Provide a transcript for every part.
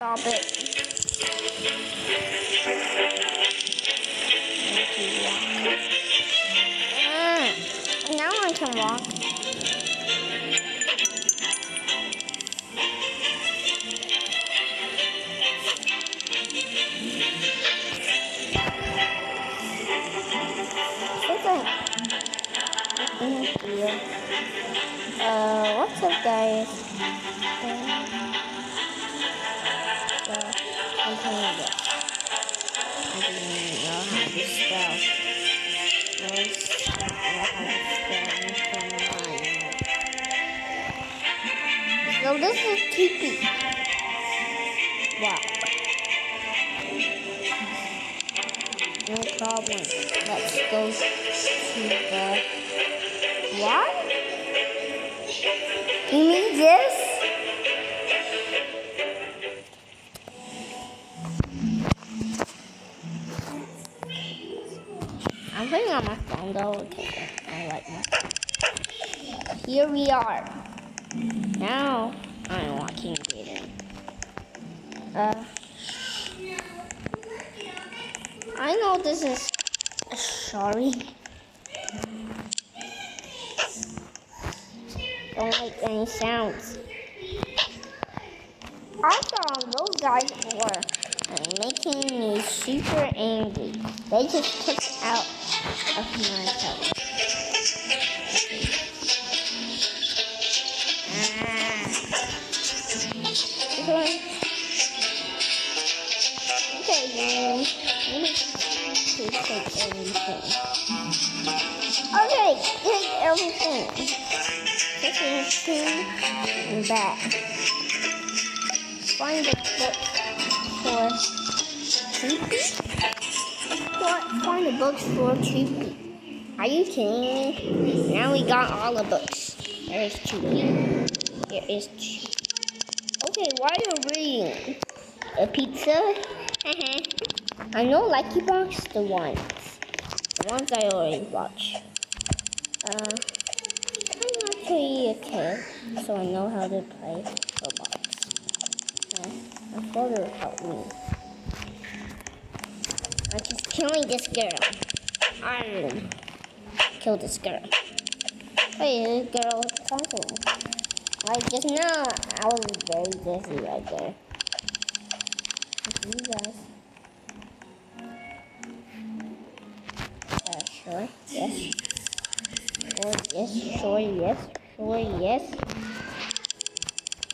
Stop it. Mm, now I can walk. Okay. Uh, what's up, guys? Uh, Wow. No problem. Let's go to the what? You mean this? I'm putting on my phone though. Okay, I like my. Here we are. Now I'm watching video. Uh, I know this is sorry. Don't make any sounds. I thought those guys were making me super angry. They just took out of my house. Take everything. Okay, back. Find the book for? What? Find the books for Cheapy. Are you kidding me? Now we got all the books. There's Cheapy. Here is Cheapy. Okay, why are you reading? A pizza? I know Lucky Box, the ones. The ones I already watch. Uh, I'm actually a kid, so I know how to play Roblox. Uh, my father helped me. I'm just killing this girl. I kill this girl. Hey, this girl is talking. Like just now, I was very busy right there. You guys. Uh, sure, yes. Sure, yes, sure, yes, sure, yes.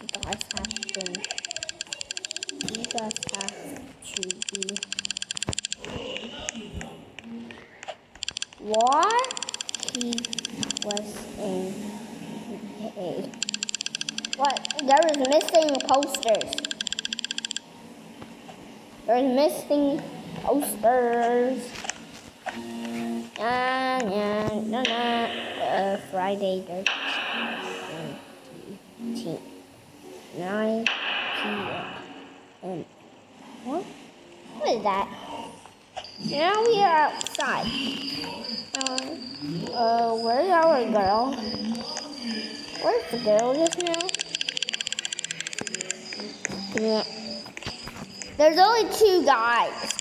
You guys have to. You guys have to be. What? He was in. What? There is missing posters. There's missing posters. Yeah, yeah, no, no. Uh, Friday the 17th. 9 p.m. What? What is that? Now we are outside. Uh, uh, where's our girl? Where's the girl just now? Yeah. There's only two guys.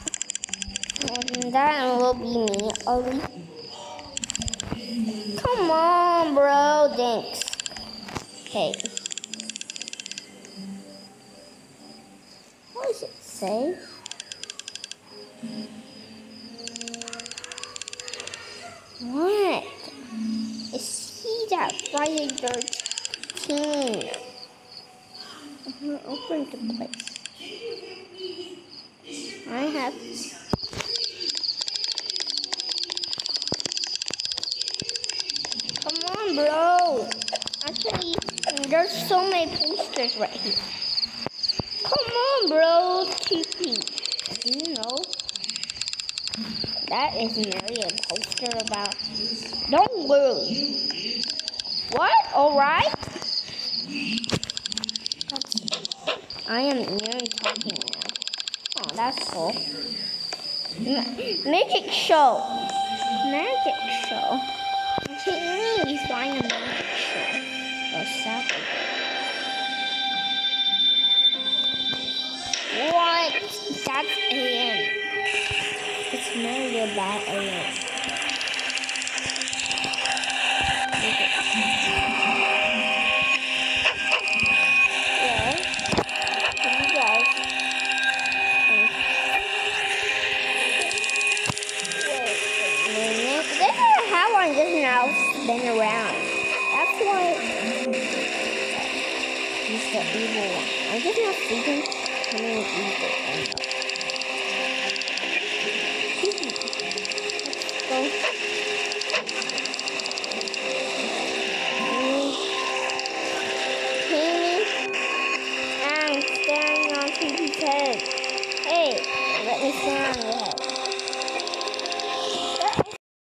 And that will be me, Ollie. Come on, bro. Thanks. Okay. What does it say? What? Is he that Friday the 13th? Uh-huh, open the place. I have. Come on, bro. Actually, there's so many posters right here. Come on, bro. TP. You know? That is merely a poster about. Don't worry. What? Alright? I am nearly talking now. Oh, that's cool. Ma- magic show. Magic show. He's buying a magic show. Oh, or Saturday. What? That's AM. It's not your bad I just now spin around. That's why he's the evil one. I'm just not thinking coming evil. I know.